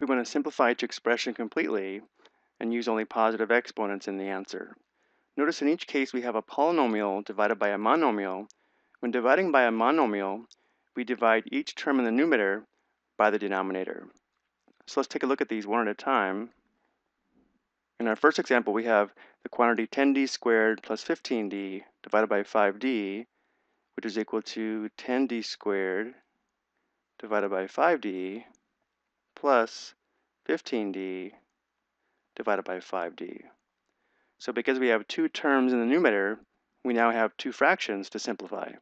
we want to simplify each expression completely and use only positive exponents in the answer. Notice in each case we have a polynomial divided by a monomial. When dividing by a monomial, we divide each term in the numerator by the denominator. So let's take a look at these one at a time. In our first example, we have the quantity 10d squared plus 15d divided by 5d, which is equal to 10d squared divided by 5d plus 15d divided by 5d. So because we have two terms in the numerator, we now have two fractions to simplify.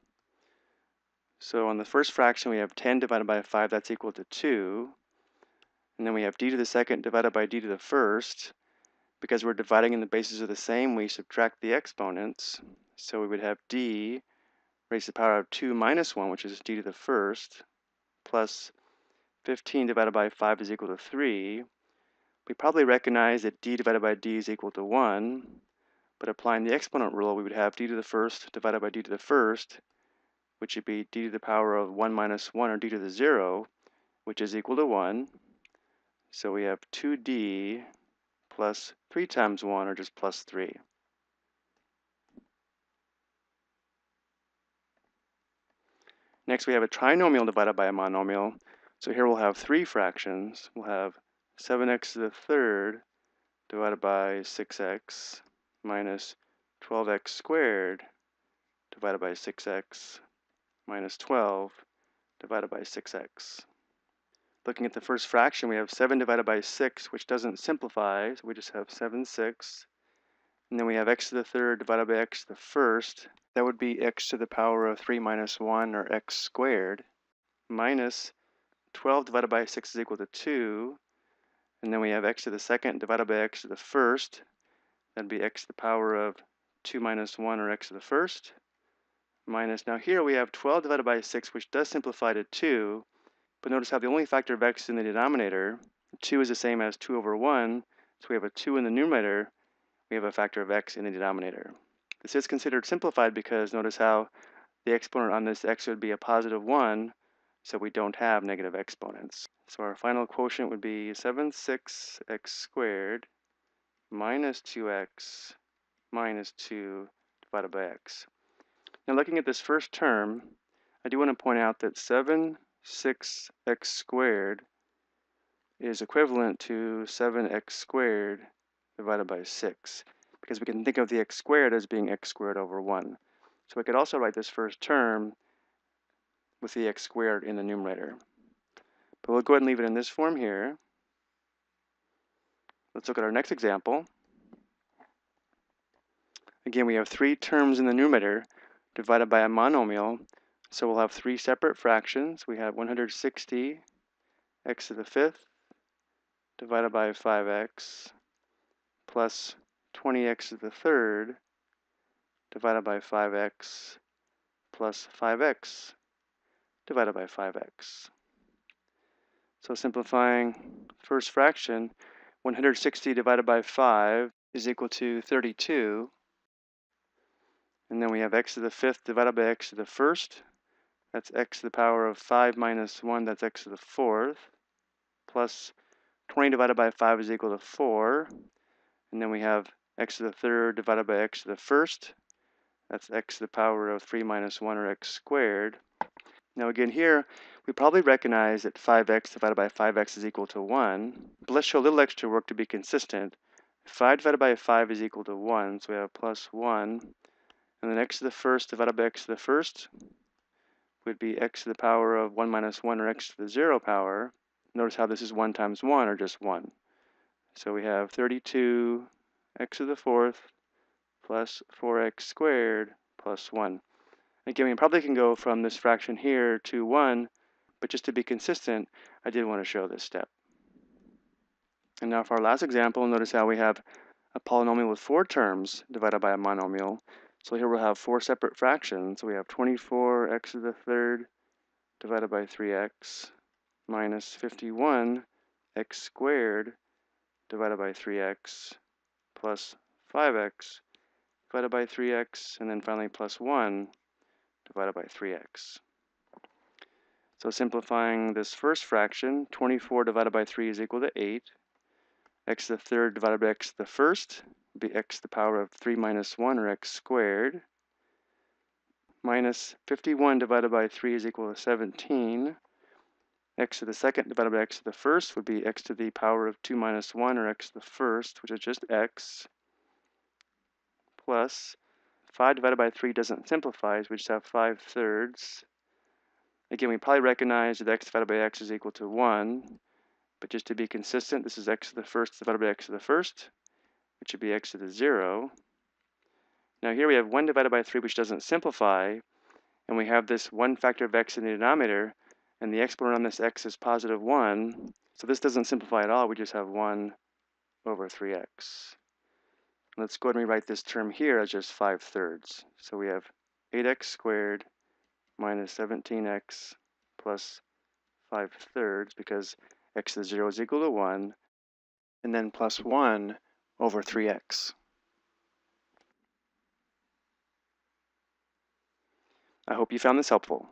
So on the first fraction, we have 10 divided by 5, that's equal to 2. And then we have d to the second divided by d to the first. Because we're dividing and the bases are the same, we subtract the exponents. So we would have d raised to the power of 2 minus 1, which is d to the first, plus 15 divided by 5 is equal to 3. We probably recognize that d divided by d is equal to 1, but applying the exponent rule, we would have d to the first divided by d to the first, which would be d to the power of 1 minus 1, or d to the 0, which is equal to 1. So we have 2d plus 3 times 1, or just plus 3. Next, we have a trinomial divided by a monomial. So here we'll have three fractions. We'll have 7x to the third divided by 6x minus 12x squared divided by 6x minus 12 divided by 6x. Looking at the first fraction, we have 7 divided by 6, which doesn't simplify, so we just have 7 6. And then we have x to the third divided by x to the first. That would be x to the power of 3 minus 1, or x squared, minus 12 divided by 6 is equal to 2. And then we have x to the second divided by x to the first. That'd be x to the power of 2 minus 1 or x to the first. Minus, now here we have 12 divided by 6, which does simplify to 2. But notice how the only factor of x in the denominator, 2 is the same as 2 over 1. So we have a 2 in the numerator. We have a factor of x in the denominator. This is considered simplified because notice how the exponent on this x would be a positive 1 so we don't have negative exponents. So our final quotient would be 7 6 x squared minus 2x minus 2 divided by x. Now looking at this first term, I do want to point out that 7 6 x squared is equivalent to 7x squared divided by 6 because we can think of the x squared as being x squared over 1. So we could also write this first term with the x squared in the numerator. But we'll go ahead and leave it in this form here. Let's look at our next example. Again, we have three terms in the numerator divided by a monomial. So we'll have three separate fractions. We have 160 x to the fifth divided by 5x plus 20x to the third divided by 5x plus 5x divided by 5x. So simplifying first fraction, 160 divided by 5 is equal to 32. And then we have x to the fifth divided by x to the first. That's x to the power of 5 minus 1, that's x to the fourth. Plus 20 divided by 5 is equal to 4. And then we have x to the third divided by x to the first. That's x to the power of 3 minus 1, or x squared. Now again here, we probably recognize that 5x divided by 5x is equal to 1. But let's show a little extra work to be consistent. 5 divided by 5 is equal to 1, so we have plus 1. And then x to the first divided by x to the first would be x to the power of 1 minus 1, or x to the 0 power. Notice how this is 1 times 1, or just 1. So we have 32 x to the fourth plus 4x squared plus 1. Again, we probably can go from this fraction here to 1, but just to be consistent, I did want to show this step. And now for our last example, notice how we have a polynomial with four terms divided by a monomial. So here we'll have four separate fractions. So we have 24x to the third divided by 3x minus 51x squared divided by 3x plus 5x divided by 3x, and then finally plus 1 divided by 3x. So simplifying this first fraction, 24 divided by 3 is equal to 8. x to the third divided by x to the first would be x to the power of 3 minus 1, or x squared. Minus 51 divided by 3 is equal to 17. x to the second divided by x to the first would be x to the power of 2 minus 1, or x to the first, which is just x, plus 5 divided by 3 doesn't simplify, so we just have 5 thirds. Again, we probably recognize that x divided by x is equal to 1, but just to be consistent, this is x to the first divided by x to the first, which would be x to the 0. Now here we have 1 divided by 3, which doesn't simplify, and we have this one factor of x in the denominator, and the exponent on this x is positive 1. So this doesn't simplify at all, we just have 1 over 3x. Let's go ahead and rewrite this term here as just 5 thirds. So we have 8x squared minus 17x plus 5 thirds because x to the 0 is equal to 1, and then plus 1 over 3x. I hope you found this helpful.